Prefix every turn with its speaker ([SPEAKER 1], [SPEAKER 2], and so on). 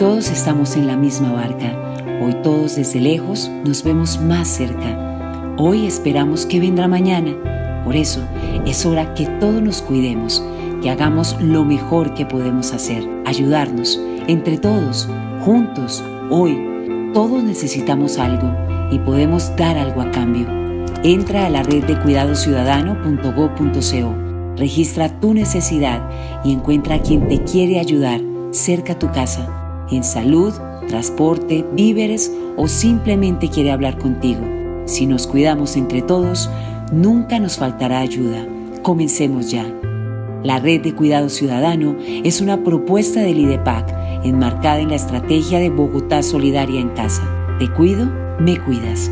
[SPEAKER 1] todos estamos en la misma barca. Hoy todos desde lejos nos vemos más cerca. Hoy esperamos que vendrá mañana. Por eso es hora que todos nos cuidemos, que hagamos lo mejor que podemos hacer, ayudarnos, entre todos, juntos, hoy. Todos necesitamos algo y podemos dar algo a cambio. Entra a la red de cuidadociudadano.go.co, registra tu necesidad y encuentra a quien te quiere ayudar cerca a tu casa, en salud, transporte, víveres o simplemente quiere hablar contigo. Si nos cuidamos entre todos, nunca nos faltará ayuda. Comencemos ya. La Red de Cuidado Ciudadano es una propuesta del IDEPAC enmarcada en la estrategia de Bogotá Solidaria en Casa. Te cuido, me cuidas.